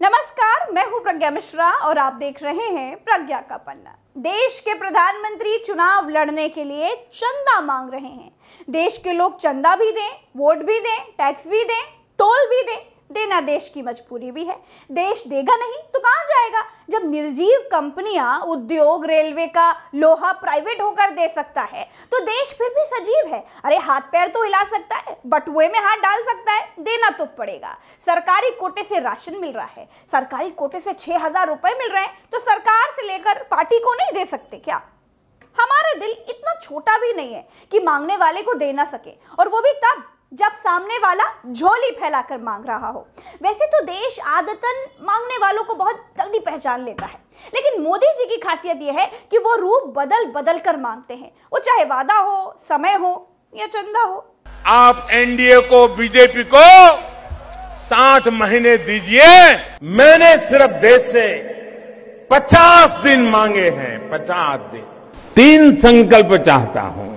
नमस्कार, मैं हूँ प्रज्ञा मिश्रा और आप देख रहे हैं प्रज्ञा का पन्ना। देश के प्रधानमंत्री चुनाव लड़ने के लिए चंदा मांग रहे हैं। देश के लोग चंदा भी दें, वोट भी दें, टैक्स भी दें, टोल भी दें देना देश की मजबूरी भी है। देश देगा नहीं तो कहाँ जाएगा? जब निर्जीव कंपनियाँ उद्योग, रेलवे का लोहा प्राइवेट होकर दे सकता है तो देश फिर भी सजीव है। अरे हाथ पैर तो हिला सकता है, बटुए में हाथ डाल सकता है, देना तो पड़ेगा। सरकारी कोटे से राशन मिल रहा है, सरकारी कोटे से छह हज़ार रुपए मिल रहे हैं तो सरकार से लेकर पार्टी को नहीं दे सकते क्या? हमारा दिल इतना छोटा भी नहीं है कि मांगने वाले को दे ना सके, और वो भी तब जब सामने वाला झोली फैलाकर मांग रहा हो। वैसे तो देश आदतन मांगने वालों को बहुत जल्दी पहचान लेता है। लेकिन मोदी जी की खासियत यह है कि वो रूप बदल बदल कर मांगते हैं। वो चाहे वादा हो, समय हो या चंदा हो। आप एनडीए को, बीजेपी को साठ महीने दीजिए। मैंने सिर्फ़ देश से पचास दिन मांगे हैं, पचास दिन। तीन संकल्प चाहता हूँ।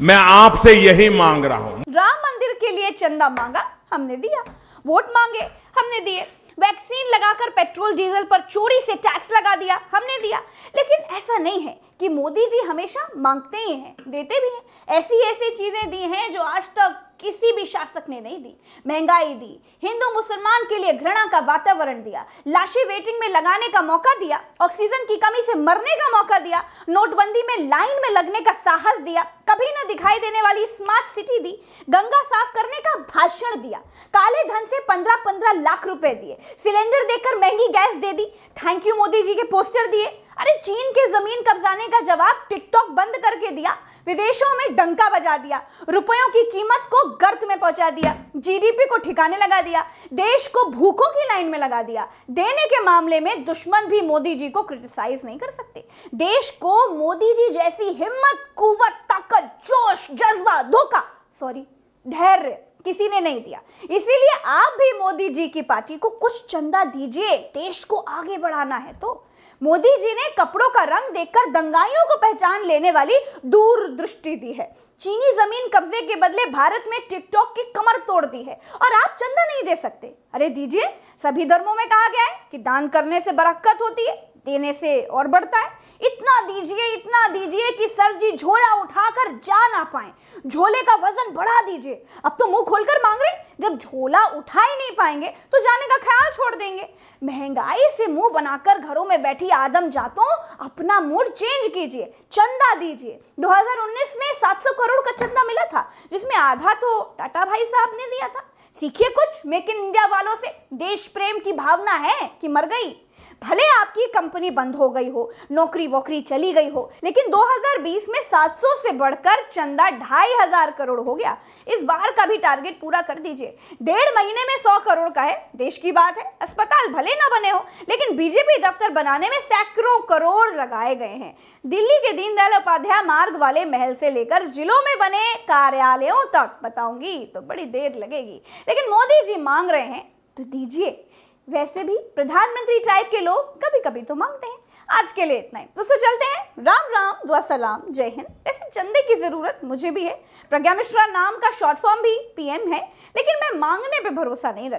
मैं आपसे यही मांग रहा हूँ। राम मंदिर के लिए चंदा मांगा, हमने दिया। वोट मांगे, हमने दिए। वैक्सीन लगाकर पेट्रोल डीजल पर चोरी से टैक्स लगा दिया, हमने दिया। लेकिन ऐसा नहीं है कि मोदी जी हमेशा मांगते ही हैं, देते भी हैं। ऐसी ऐसी चीज़ें दी हैं जो आज तक किसी भी शासक ने नहीं दी। महँगाई दी, हिंदू मुसलमान के लिए घृणा का वातावरण दिया, लाशें वेटिंग में लगाने का मौका दिया, ऑक्सीजन की कमी से मरने का मौका दिया, नोटबंदी में लाइन में लगने का साहस दिया। कभी न दिखाई देने वाली स्मार्ट सिटी दी गंगा साफ़ करने का भाषण दिया। काले धन से पंद्रह पंद्रह लाख रुपए दिए। सिलेंडर देकर महँगी गैस दे दी। थैंक यू मोदी जी के पोस्टर दिए। अरे चीन के ज़मीन कब्जाने का जवाब टिकटॉक बंद करके दिया। विदेशों में डंका बजा दिया। रुपयों की कीमत को गर्त में पहुँचा दिया। जीडीपी को ठिकाने लगा दिया। देश को भूखों की लाइन में लगा दिया। देने के मामले में दुश्मन भी मोदी जी को क्रिटिसाइज नहीं कर सकते। देश को मोदी जी जैसी हिम्मत कुवत ताकत जोश, जज्बा, धोखा सॉरी धैर्य किसी ने नहीं दिया। इसीलिए आप भी मोदी जी की पार्टी को कुछ चंदा दीजिए, देश को आगे बढ़ाना है तो। मोदी जी ने कपड़ों का रंग देखकर दंगाइयों को पहचान लेने वाली दूरदृष्टि दी है। चीनी ज़मीन कब्जे के बदले भारत में टिकटॉक की कमर तोड़ दी है और आप चंदा नहीं दे सकते। अरे दीजिए, सभी धर्मों में कहा गया है कि दान करने से बरकत होती है देने से और बढ़ता है। इतना दीजिए इतना दीजिए कि सर जी झोला उठाकर जा ना पाए। झोले का वज़न बढ़ा दीजिए। अब तो मुँह खोलकर मांग रहे जब झोला उठा ही नहीं पाएँगे तो जाने का ख्याल छोड़ देंगे। महँगाई से मुँह बनाकर घरों में बैठी आदम जातों, अपना मूड चेंज कीजिए। चंदा दीजिए। 2019 में 700 करोड़ का चंदा मिला था, जिसमें आधा तो टाटा भाई साहब ने दिया था। सीखिए कुछ मेक इन इंडिया वालों से। देश प्रेम की भावना है कि मर गई। भले आपकी कंपनी बंद हो गई हो नौकरी वोकरी चली गई हो, लेकिन 2020 में 700 से बढ़कर चंदा ढाई हज़ार करोड़ हो गया। इस बार का भी टारगेट पूरा कर दीजिए। डेढ़ महीने में 100 करोड़ का है, देश की बात है, अस्पताल भले ना बने हो, लेकिन बीजेपी दफ्तर बनाने में सैकड़ों करोड़ लगाए गए हैं। दिल्ली के दीनदयाल उपाध्याय मार्ग वाले महल से लेकर जिलों में बने कार्यालयों तक, बताऊँगी तो बड़ी देर लगेगी। लेकिन मोदी जी मांग रहे हैं तो दीजिए। वैसे भी प्रधानमंत्री टाइप के लोग कभी कभी तो मांगते हैं। आज के लिए इतना ही। दोस्तों, चलते हैं। राम राम, दुआ सलाम, जय हिंद। वैसे चंदे की ज़रूरत मुझे भी है। प्रज्ञा मिश्रा नाम का शॉर्ट फॉर्म भी पीएम है, लेकिन मैं मांगने पे भरोसा नहीं रखती